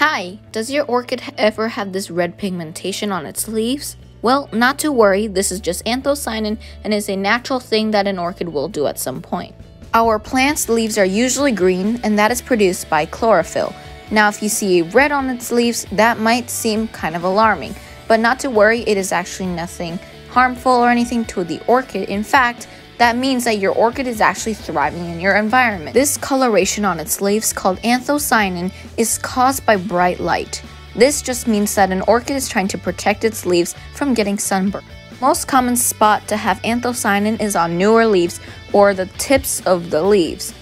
Hi, does your orchid ever have this red pigmentation on its leaves? Well, not to worry, this is just anthocyanin and is a natural thing that an orchid will do at some point. Our plant's leaves are usually green and that is produced by chlorophyll. Now if you see red on its leaves, that might seem kind of alarming, but not to worry, it is actually nothing harmful or anything to the orchid. In fact, that means that your orchid is actually thriving in your environment. This coloration on its leaves, called anthocyanin, is caused by bright light. This just means that an orchid is trying to protect its leaves from getting sunburned. Most common spot to have anthocyanin is on newer leaves or the tips of the leaves.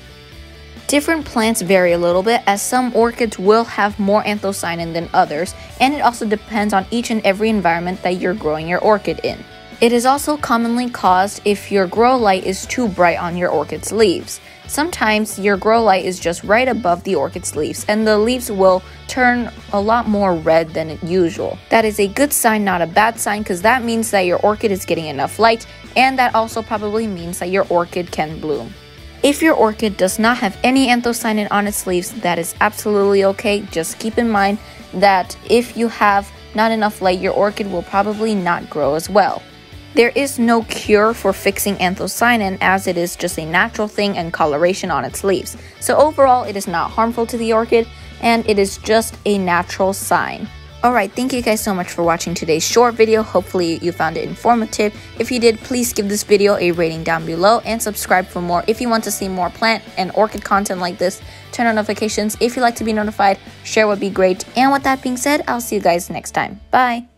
Different plants vary a little bit as some orchids will have more anthocyanin than others and it also depends on each and every environment that you're growing your orchid in. It is also commonly caused if your grow light is too bright on your orchid's leaves. Sometimes your grow light is just right above the orchid's leaves and the leaves will turn a lot more red than usual. That is a good sign, not a bad sign, because that means that your orchid is getting enough light and that also probably means that your orchid can bloom. If your orchid does not have any anthocyanin on its leaves, that is absolutely okay. Just keep in mind that if you have not enough light, your orchid will probably not grow as well. There is no cure for fixing anthocyanin as it is just a natural thing and coloration on its leaves. So overall, it is not harmful to the orchid and it is just a natural sign. Alright, thank you guys so much for watching today's short video. Hopefully you found it informative. If you did, please give this video a rating down below and subscribe for more. If you want to see more plant and orchid content like this, turn on notifications. If you like to be notified, share would be great. And with that being said, I'll see you guys next time. Bye!